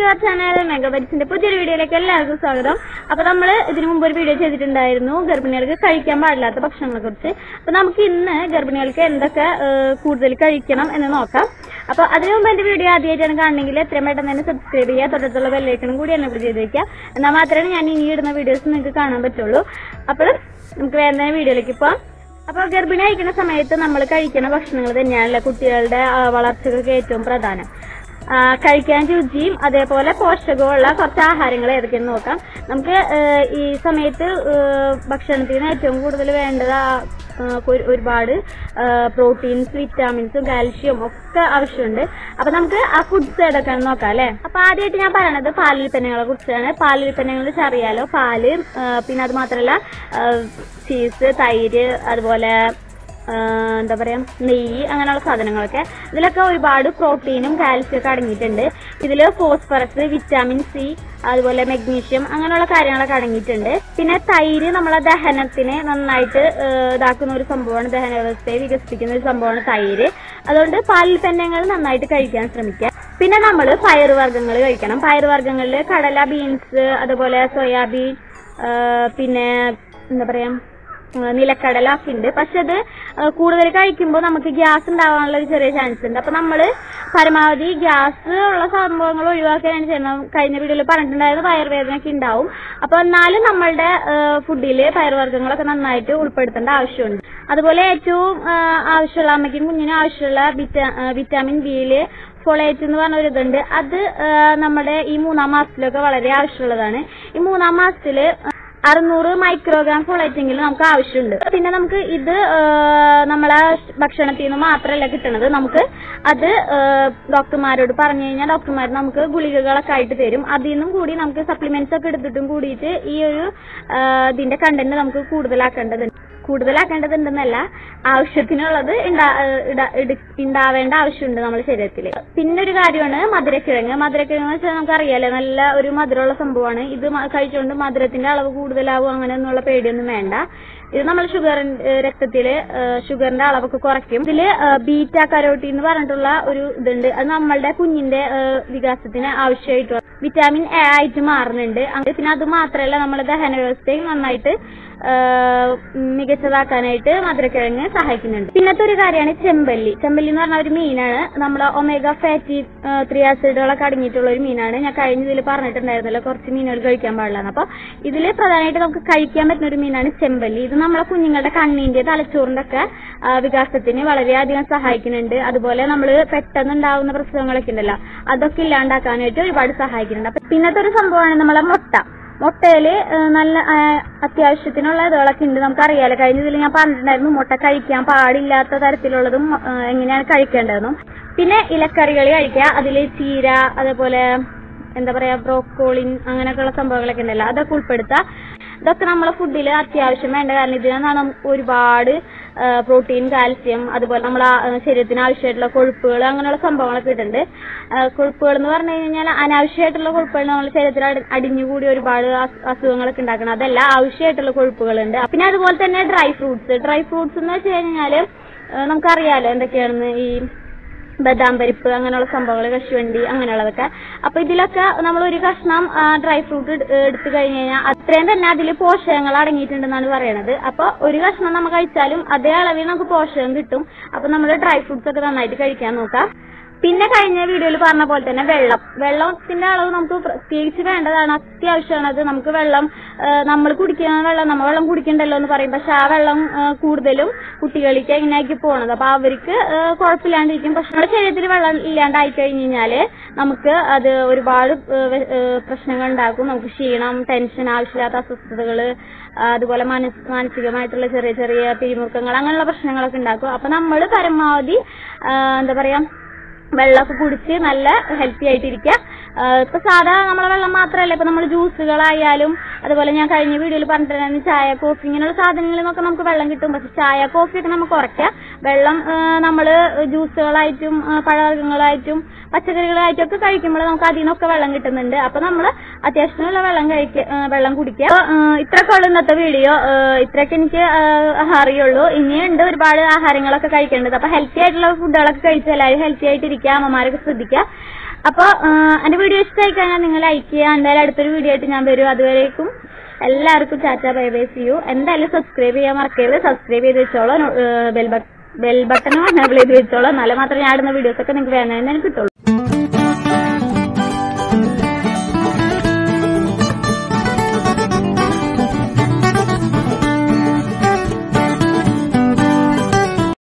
To our channel മെഗാബൈറ്റ്സിന്റെ പുതിയൊരു വീഡിയോയിലേക്ക് എല്ലാവർക്കും സ്വാഗതം. അപ്പൊ നമ്മൾ ഇതിനു മുമ്പ് ഒരു വീഡിയോ ചെയ്തിട്ടുണ്ടായിരുന്നു ഗർഭിണികൾക്ക് കഴിക്കാൻ പാടില്ലാത്ത ഭക്ഷണങ്ങളെ കുറിച്ച്. അപ്പൊ നമുക്ക് ഇന്ന് ഗർഭിണികൾക്ക് എന്തൊക്കെ കൂടുതൽ കഴിക്കണം എന്ന് നോക്കാം. അപ്പൊ അതിനു മുമ്പ് എന്റെ വീഡിയോ ആദ്യമായിട്ടാണ് കാണണമെങ്കിൽ എത്രയും പെട്ടെന്ന് തന്നെ സബ്സ്ക്രൈബ് ചെയ്യുക തൊട്ടടുത്തുള്ള ബെല്ലൈക്കണും കൂടി എന്നെ ചെയ്ത് വെക്കുക. എന്നാൽ മാത്രമേ ഞാൻ ഇനി ഇടുന്ന വീഡിയോസ് നിങ്ങൾക്ക് കാണാൻ പറ്റുള്ളൂ. അപ്പോൾ നമുക്ക് തന്നെ വീഡിയോയിലേക്ക് പോവാം. അപ്പൊ ഗർഭിണി അയക്കുന്ന സമയത്ത് നമ്മൾ കഴിക്കുന്ന ഭക്ഷണങ്ങൾ തന്നെയാണല്ലോ കുട്ടികളുടെ വളർച്ചകൾക്ക് ഏറ്റവും പ്രധാനം. കഴിക്കാൻ രുചിയും അതേപോലെ പോഷകമുള്ള കുറച്ച് ആഹാരങ്ങൾ ഏതൊക്കെയെന്ന് നോക്കാം. നമുക്ക് ഈ സമയത്ത് ഭക്ഷണത്തിന് ഏറ്റവും കൂടുതൽ വേണ്ടത് ഒരുപാട് പ്രോട്ടീൻസ് വിറ്റാമിൻസും കാൽഷ്യം ഒക്കെ ആവശ്യമുണ്ട്. അപ്പൊ നമുക്ക് ആ ഫുഡ്സ് ഏതൊക്കെയാണെന്ന് നോക്കാം അല്ലെ? അപ്പൊ ആദ്യമായിട്ട് ഞാൻ പറയണത് പാലുൽപ്പന്നങ്ങളെ കുറിച്ചാണ്. പാലുൽപ്പന്നങ്ങൾ കുറിച്ച് അറിയാലോ? പാൽ പിന്നെ അത് മാത്രമല്ല ചീസ് തൈര് അതുപോലെ എന്താ പറയാ നെയ്യ് അങ്ങനെയുള്ള സാധനങ്ങളൊക്കെ. ഇതിലൊക്കെ ഒരുപാട് പ്രോട്ടീനും കാൽസ്യം ഒക്കെ അടങ്ങിയിട്ടുണ്ട്. ഇതിൽ ഫോസ്ഫറസ് വിറ്റാമിൻ സി അതുപോലെ മെഗ്നീഷ്യം അങ്ങനെയുള്ള കാര്യങ്ങളൊക്കെ അടങ്ങിയിട്ടുണ്ട്. പിന്നെ തൈര് നമ്മളെ ദഹനത്തിന് നന്നായിട്ട് ഇതാക്കുന്ന ഒരു സംഭവമാണ്. ദഹന വ്യവസ്ഥയെ വികസിപ്പിക്കുന്ന ഒരു സംഭവമാണ് തൈര്. അതുകൊണ്ട് പാലുൽപ്പന്നങ്ങൾ നന്നായിട്ട് കഴിക്കാൻ ശ്രമിക്കുക. പിന്നെ നമ്മൾ പയറുവർഗങ്ങൾ കഴിക്കണം. പയറുവർഗങ്ങളിൽ കടല ബീൻസ് അതുപോലെ സോയാബീൻ പിന്നെ എന്താ പറയാ നിലക്കടല ഒക്കെ ഉണ്ട്. പക്ഷെ അത് കൂടുതൽ കഴിക്കുമ്പോൾ നമുക്ക് ഗ്യാസ് ഉണ്ടാവാനുള്ള ഒരു ചെറിയ ചാൻസ് ഉണ്ട്. അപ്പൊ നമ്മൾ പരമാവധി ഗ്യാസ് ഉള്ള സംഭവങ്ങൾ ഒഴിവാക്കാനാണ് ചെയ്യുന്നത്. കഴിഞ്ഞ വീഡിയോയിൽ പറഞ്ഞിട്ടുണ്ടായിരുന്നു പയർവേദനയൊക്കെ ഉണ്ടാവും. അപ്പൊ എന്നാലും നമ്മളുടെ ഫുഡിൽ പയർവർഗങ്ങളൊക്കെ നന്നായിട്ട് ഉൾപ്പെടുത്തേണ്ട ആവശ്യമുണ്ട്. അതുപോലെ ഏറ്റവും ആവശ്യമുള്ള അമ്മയ്ക്കും കുഞ്ഞിനും ആവശ്യമുള്ള വിറ്റാമിൻ ബിയിൽ ഫോളേറ്റ് എന്ന് പറഞ്ഞ ഒരു ഇതുണ്ട്. അത് നമ്മുടെ ഈ മൂന്നാം മാസത്തിലൊക്കെ വളരെ ആവശ്യമുള്ളതാണ്. ഈ മൂന്നാം മാസത്തിൽ അറുന്നൂറ് മൈക്രോഗ്രാം ഫോളേറ്റെങ്കിലും നമുക്ക് ആവശ്യമുണ്ട്. പിന്നെ നമുക്ക് ഇത് നമ്മളെ ഭക്ഷണത്തിൽ നിന്ന് മാത്രമല്ല കിട്ടണത്. നമുക്ക് അത് ഡോക്ടർമാരോട് പറഞ്ഞു കഴിഞ്ഞാൽ ഡോക്ടർമാർ നമുക്ക് ഗുളികകളൊക്കെ ആയിട്ട് തരും. അതിൽ നിന്നും കൂടി നമുക്ക് സപ്ലിമെന്റ്സ് ഒക്കെ എടുത്തിട്ടും കൂടിയിട്ട് ഈ ഒരു ഇതിന്റെ കണ്ടന്റ് നമുക്ക് കൂടുതലാക്കേണ്ടതുണ്ട്. കൂടുതലാക്കേണ്ടതുണ്ടെന്നല്ല. ആവശ്യത്തിനുള്ളത് ഉണ്ടാവേണ്ട ആവശ്യമുണ്ട് നമ്മുടെ ശരീരത്തിൽ പിന്നെ ഒരു കാര്യമാണ് മധുരക്കിഴങ്ങ്. മധുരക്കിഴങ്ങ് എന്ന് വെച്ചാൽ നമുക്കറിയാലോ നല്ല ഒരു മധുരമുള്ള സംഭവമാണ്. ഇത് കഴിച്ചുകൊണ്ട് മധുരത്തിന്റെ അളവ് കൂടുതലാവും അങ്ങനെ ഒന്നുള്ള പേടിയൊന്നും വേണ്ട. ഇത് നമ്മൾ ഷുഗർ രക്തത്തിൽ ഷുഗറിന്റെ അളവൊക്കെ കുറയ്ക്കും. ഇതിൽ ബീറ്റ കരോട്ടി എന്ന് പറഞ്ഞിട്ടുള്ള ഒരു ഇതുണ്ട്. അത് നമ്മളുടെ കുഞ്ഞിന്റെ വികാസത്തിന് ആവശ്യമായിട്ടുള്ള വിറ്റാമിൻ എ ആയിട്ട് മാറുന്നുണ്ട്. അങ്ങനെ പിന്നെ അത് മാത്രമല്ല നമ്മുടെ ദഹന വ്യവസ്ഥയും നന്നായിട്ട് മികച്ചതാക്കാനായിട്ട് മധുരക്കിഴങ്ങ് സഹായിക്കുന്നുണ്ട്. പിന്നത്തെ ഒരു കാര്യമാണ് ചെമ്പല്ലി. ചെമ്പല്ലി എന്ന് പറഞ്ഞ ഒരു മീനാണ്. നമ്മൾ ഒമേഗ ഫാറ്റി ത്രീ ആസിഡുകളൊക്കെ അടങ്ങിയിട്ടുള്ള ഒരു മീനാണ്. ഞാൻ കഴിഞ്ഞ ഇതിൽ പറഞ്ഞിട്ടുണ്ടായിരുന്നല്ലോ കുറച്ച് മീനുകൾ കഴിക്കാൻ പാടില്ല അപ്പൊ ഇതിൽ പ്രധാനമായിട്ട് നമുക്ക് കഴിക്കാൻ പറ്റുന്ന ഒരു മീനാണ് ചെമ്പല്ലി. ഇത് നമ്മളെ കുഞ്ഞുങ്ങളുടെ കണ്ണിന്റെ തലച്ചോറിന്റെ ഒക്കെ വികാസത്തിന് വളരെയധികം സഹായിക്കുന്നുണ്ട്. അതുപോലെ നമ്മൾ പെട്ടെന്ന് ഉണ്ടാവുന്ന പ്രശ്നങ്ങളൊക്കെ ഉണ്ടല്ലോ അതൊക്കെ ഇല്ലാണ്ടാക്കാനായിട്ട് ഒരുപാട് സഹായിക്കുന്നുണ്ട്. അപ്പൊ പിന്നത്തെ ഒരു സംഭവമാണ് നമ്മളെ മുട്ട. മുട്ടയിൽ നല്ല അത്യാവശ്യത്തിനുള്ള ഇതുകളൊക്കെ ഉണ്ട്. നമുക്കറിയാലോ കഴിഞ്ഞ ഇതിൽ ഞാൻ പറഞ്ഞിട്ടുണ്ടായിരുന്നു മുട്ട കഴിക്കാൻ പാടില്ലാത്ത തരത്തിലുള്ളതും എങ്ങനെയാണ് കഴിക്കേണ്ടതെന്നും. പിന്നെ ഇലക്കറികൾ കഴിക്കുക. അതിൽ ചീര അതേപോലെ എന്താ പറയാ ബ്രോക്കോളിൻ അങ്ങനെയൊക്കെയുള്ള സംഭവങ്ങളൊക്കെ ഉണ്ടല്ലോ. അതൊക്കെ ഉൾപ്പെടുത്തുക ഇതൊക്കെ നമ്മളെ ഫുഡിൽ അത്യാവശ്യം വേണ്ട. കാരണം ഇതിനാണ് ഒരുപാട് പ്രോട്ടീൻ കാൽസ്യം അതുപോലെ നമ്മളെ ശരീരത്തിന് ആവശ്യമായിട്ടുള്ള കൊഴുപ്പുകൾ അങ്ങനെയുള്ള സംഭവങ്ങളൊക്കെ ഇട്ടുണ്ട് കൊഴുപ്പുകൾ എന്ന് പറഞ്ഞു കഴിഞ്ഞാൽ അനാവശ്യമായിട്ടുള്ള കൊഴുപ്പുകൾ നമ്മുടെ ശരീരത്തിൽ അടി- അടിഞ്ഞുകൂടി ഒരുപാട് അസു- അസുഖങ്ങളൊക്കെ ഉണ്ടാക്കണം. അതല്ല ആവശ്യമായിട്ടുള്ള കൊഴുപ്പുകളുണ്ട്. പിന്നെ അതുപോലെ തന്നെ ഡ്രൈ ഫ്രൂട്ട്സ്. ഡ്രൈ ഫ്രൂട്ട്സ് എന്ന് വെച്ച് കഴിഞ്ഞാൽ നമുക്കറിയാലോ എന്തൊക്കെയാണെന്ന് ഈ ബദാം പരിപ്പ് അങ്ങനെയുള്ള സംഭവങ്ങൾ കശുവണ്ടി അങ്ങനെയുള്ളതൊക്കെ. അപ്പൊ ഇതിലൊക്കെ നമ്മൾ ഒരു കഷ്ണം ഡ്രൈ ഫ്രൂട്ട് എടുത്തു കഴിഞ്ഞ് കഴിഞ്ഞാൽ അത്രയും തന്നെ അതിൽ പോഷകങ്ങൾ അടങ്ങിയിട്ടുണ്ടെന്നാണ് പറയണത്. അപ്പൊ ഒരു കഷ്ണം നമ്മൾ കഴിച്ചാലും അതേ അളവിൽ നമുക്ക് പോഷകം കിട്ടും. അപ്പൊ നമ്മൾ ഡ്രൈ ഫ്രൂട്ട്സ് ഒക്കെ നന്നായിട്ട് കഴിക്കാൻ നോക്കാം. പിന്നെ കഴിഞ്ഞ വീഡിയോയിൽ പറഞ്ഞ പോലെ തന്നെ വെള്ളം. വെള്ളത്തിന്റെ അളവ് നമുക്ക് പ്രത്യേകിച്ച് വേണ്ടതാണ്. അത്യാവശ്യമാണ് അത്. നമുക്ക് വെള്ളം നമ്മൾ കുടിക്കുന്ന വെള്ളം നമ്മൾ വെള്ളം കുടിക്കണ്ടല്ലോ എന്ന് പറയും. പക്ഷെ ആ വെള്ളം കൂടുതലും കുട്ടികളിലേക്ക് ഇങ്ങനെയാക്കി പോണത്? അപ്പൊ അവർക്ക് കുഴപ്പമില്ലാണ്ടിരിക്കും. പക്ഷെ നമ്മുടെ ശരീരത്തിൽ വെള്ളം ഇല്ലാണ്ടായി കഴിഞ്ഞു കഴിഞ്ഞാൽ നമുക്ക് അത് ഒരുപാട് പ്രശ്നങ്ങൾ ഉണ്ടാക്കും. നമുക്ക് ക്ഷീണം ടെൻഷൻ ആവശ്യമില്ലാത്ത അസ്വസ്ഥതകൾ അതുപോലെ മനസ് മാനസികമായിട്ടുള്ള ചെറിയ ചെറിയ പിരിമുറുക്കങ്ങൾ അങ്ങനെയുള്ള പ്രശ്നങ്ങളൊക്കെ ഉണ്ടാക്കും. അപ്പൊ നമ്മൾ പരമാവധി എന്താ പറയാ വെള്ളമൊക്കെ കുടിച്ച് നല്ല ഹെൽത്തി ആയിട്ടിരിക്കുക ഇപ്പൊ സാധാ നമ്മളെ വെള്ളം മാത്രമല്ല ഇപ്പൊ നമ്മൾ ജ്യൂസുകളായാലും അതുപോലെ ഞാൻ കഴിഞ്ഞ വീഡിയോയിൽ പറഞ്ഞിട്ടുണ്ടായിരുന്നു ചായ കോഫി ഇങ്ങനെയുള്ള സാധനങ്ങളിൽ നമുക്ക് വെള്ളം കിട്ടും. പക്ഷെ ചായ കോഫി ഒക്കെ നമുക്ക് കുറയ്ക്കാം. വെള്ളം നമ്മൾ ജ്യൂസുകളായിട്ടും പഴവർഗങ്ങളായിട്ടും പച്ചക്കറികളായിട്ടും ഒക്കെ കഴിക്കുമ്പോൾ നമുക്ക് അതിൽ നിന്നൊക്കെ വെള്ളം കിട്ടുന്നുണ്ട്. അപ്പൊ നമ്മൾ അത്യാവശ്യത്തിനുള്ള വെള്ളം കഴിക്ക വെള്ളം കുടിക്കുക ഇത്രയൊക്കെ ഉള്ളു ഇന്നത്തെ വീഡിയോ. ഇത്രയൊക്കെ എനിക്ക് അറിയുള്ളൂ. ഇനിയുണ്ട് ഒരുപാട് ആഹാരങ്ങളൊക്കെ കഴിക്കേണ്ടത്. അപ്പൊ ഹെൽത്തി ആയിട്ടുള്ള ഫുഡുകളൊക്കെ കഴിച്ച് എല്ലാവരും ഹെൽത്തി ആയിട്ടിരിക്കുക. അമ്മമാരൊക്കെ ശ്രദ്ധിക്കുക. അപ്പൊ എന്റെ വീഡിയോ ഇഷ്ടമായി കഴിഞ്ഞാൽ നിങ്ങൾ ലൈക്ക് ചെയ്യുക. എന്തായാലും അടുത്തൊരു വീഡിയോ ആയിട്ട് ഞാൻ വരും. അതുവരേക്കും എല്ലാവർക്കും ചാച്ച ബൈ ബൈ ചെയ്യൂ എന്തായാലും സബ്സ്ക്രൈബ് ചെയ്യാൻ മറക്കരുത്. സബ്സ്ക്രൈബ് ചെയ്ത് വെച്ചോളൂ. ബെൽ ബട്ടണും എനേബിൾ ചെയ്ത് വെച്ചോളൂ. മാത്രമേ ഞാൻ ഇടുന്ന വീഡിയോസ് ഒക്കെ നിങ്ങൾക്ക് വേണമെന്ന് കിട്ടുള്ളൂ.